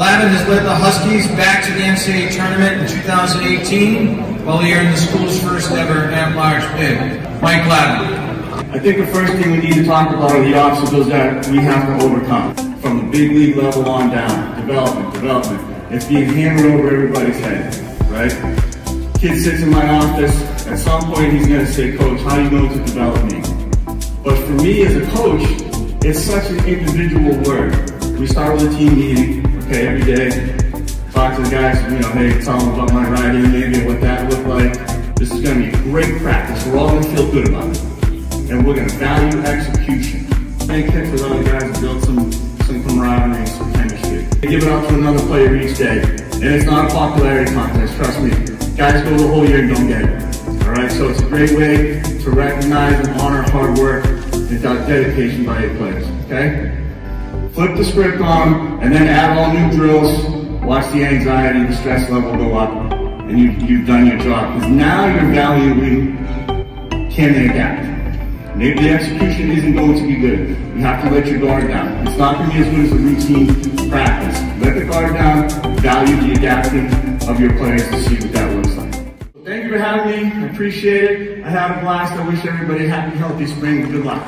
Glavine has led the Huskies back to the NCAA tournament in 2018 while he earned the school's first ever at-large bid. Mike Glavine. I think the first thing we need to talk about are the obstacles that we have to overcome. From the big league level on down, development, development. It's being hammered over everybody's head, right? Kid sits in my office, at some point he's gonna say, Coach, how are you going to develop me? But for me as a coach, it's such an individual word. We start with a team meeting, okay, every day. Talk to the guys, you know, hey, tell them about my riding, maybe what that looked like. This is gonna be great practice. We're all gonna feel good about it. And we're gonna value execution. And you with other guys to build some, some camaraderie and some chemistry. Give it out to another player each day. And it's not a popularity contest, trust me. Guys go the whole year and don't get it. All right, so it's a great way to recognize and honor hard work and dedication by your players, okay? Flip the script on, and then add all new drills. Watch the anxiety, the stress level go up, and you, you've done your job. Because now you're valuing, can they adapt? Maybe the execution isn't going to be good. You have to let your guard down. It's not going to be as good as a routine practice. Let the guard down, value the adapting of your players to see what that looks like. Thank you for having me. I appreciate it. I had a blast. I wish everybody a happy, healthy spring. Good luck.